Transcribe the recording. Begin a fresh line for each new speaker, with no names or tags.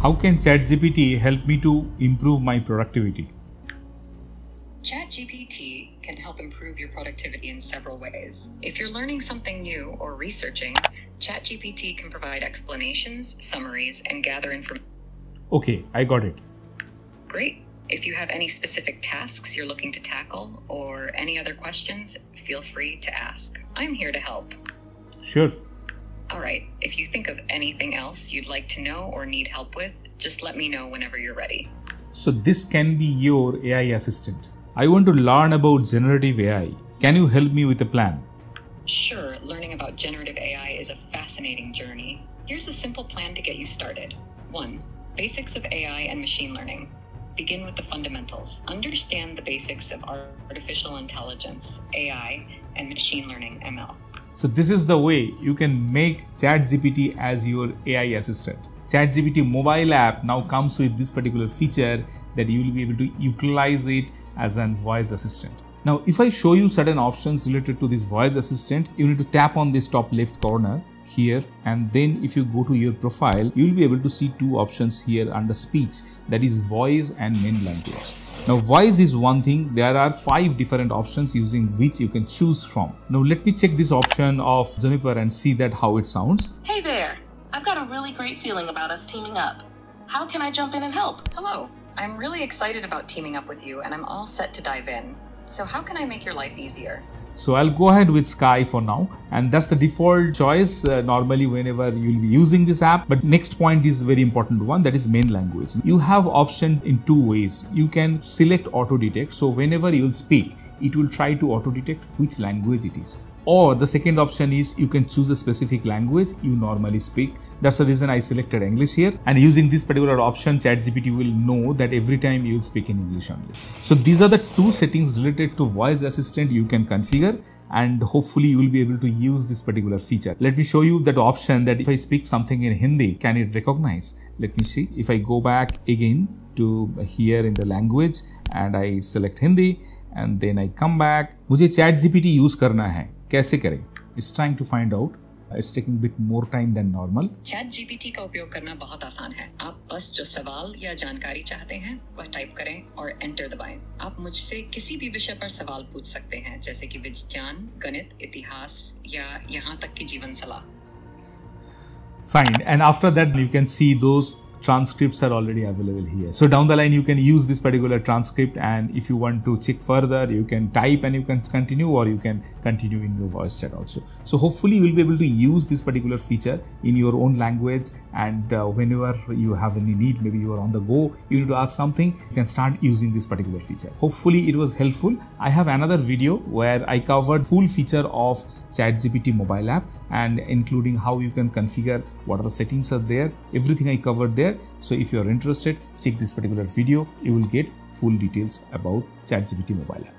How can ChatGPT help me to improve my productivity?
ChatGPT can help improve your productivity in several ways. If you're learning something new or researching, ChatGPT can provide explanations, summaries, and gather information.
Okay, I got it.
Great. If you have any specific tasks you're looking to tackle or any other questions, feel free to ask. I'm here to help.
Sure.
All right. If you think of anything else you'd like to know or need help with, just let me know whenever you're ready.
So this can be your AI assistant. I want to learn about generative AI. Can you help me with a plan?
Sure, learning about generative AI is a fascinating journey. Here's a simple plan to get you started. 1. Basics of AI and machine learning. Begin with the fundamentals. Understand the basics of artificial intelligence, AI, and machine learning, ML.
So this is the way you can make ChatGPT as your AI assistant. ChatGPT mobile app now comes with this particular feature that you will be able to utilize it as an voice assistant. Now, if I show you certain options related to this voice assistant, you need to tap on this top left corner here and then if you go to your profile, you will be able to see two options here under speech that is voice and main language. Now voice is one thing, there are five different options using which you can choose from. Now let me check this option of Juniper and see that how it sounds.
Hey there! I've got a really great feeling about us teaming up. How can I jump in and help?
Hello. I'm really excited about teaming up with you and I'm all set to dive in. So, how can I make your life easier?
So I'll go ahead with Sky for now and that's the default choice uh, normally whenever you'll be using this app. But next point is very important one that is main language. You have option in two ways. You can select auto detect. So whenever you'll speak, it will try to auto detect which language it is. Or the second option is you can choose a specific language you normally speak. That's the reason i selected english here. And using this particular option chatgpt will know that every time you speak in english only. So these are the two settings related to voice assistant you can configure. And hopefully you will be able to use this particular feature. Let me show you that option that if i speak something in hindi can it recognize? Let me see. If i go back again to here in the language and i select hindi and then I come back मुझे chat GPT use करना है। कैसे करें? It's trying to find out it's taking bit more time than normal
ChatGPT का उपयोग करना बहुत आसान है। आप बस जो सवाल या जानकारी चाहते हैं वह टाइप करें और एंटर दबाएँ। आप मुझसे किसी भी विषय पर सवाल पूछ सकते हैं जैसे कि विज्ञान गणित इतिहास या यहाँ तक की जीवन सलाह।
Fine and after that you can see those transcripts are already available here. So down the line, you can use this particular transcript and if you want to check further, you can type and you can continue or you can continue in the voice chat also. So hopefully you will be able to use this particular feature in your own language and uh, whenever you have any need, maybe you are on the go, you need to ask something, you can start using this particular feature. Hopefully it was helpful. I have another video where I covered full feature of ChatGPT mobile app and including how you can configure what are the settings are there everything i covered there. So if you are interested check this particular video. You will get full details about chatgpt mobile app